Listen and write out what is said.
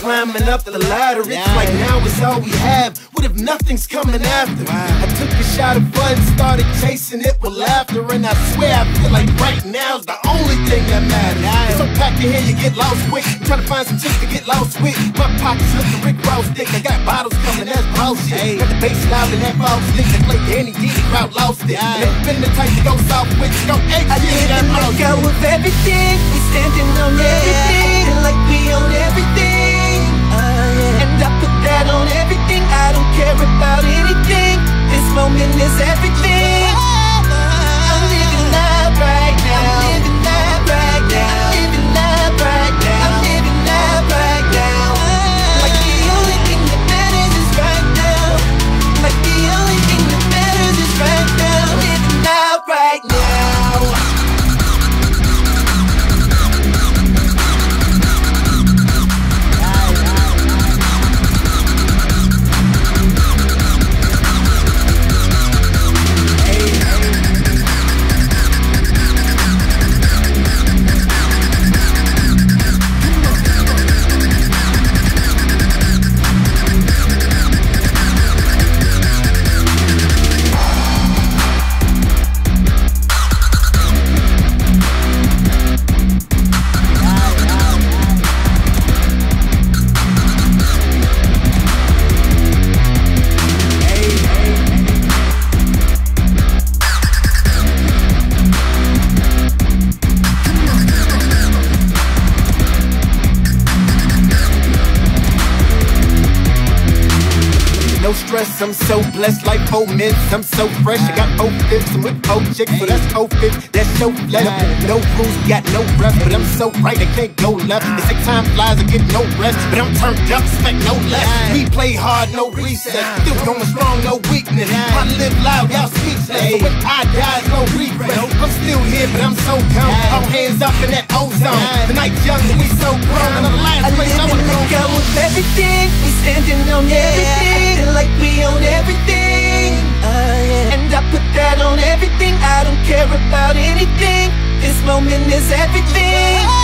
climbing up the ladder. It's like now it's all we have. What if nothing's coming after? I took a shot of fun, started chasing it with laughter, and I swear I feel like right now's the only thing that matters. So packed in here, you get lost quick. Try to find some chicks to get lost with. My pockets look the Rick Ross dick. I got bottles coming, that's bullshit. Got the bass loud and that false stick. They play Danny D, the crowd lost it. And if been the type to go south with, go I didn't let go of everything. We standing on everything, like we own everything. No stress, I'm so blessed like four. I'm so fresh, I got four fifths. I'm with four chicks, so that's four fifths. That's so flat. No rules, got no breath, but I'm so right, I can't go left. It's like time flies, I get no rest, but I'm turned up, expect no less. We play hard, no reset. Still going strong, no weakness. I live loud, y'all speechless. So when I die, no regret. I'm still here, but I'm so gone. All hands up in that ozone. The night young, we so grown. And the last place I live wanna in the go. of everything. We standing on care about anything. This moment is everything.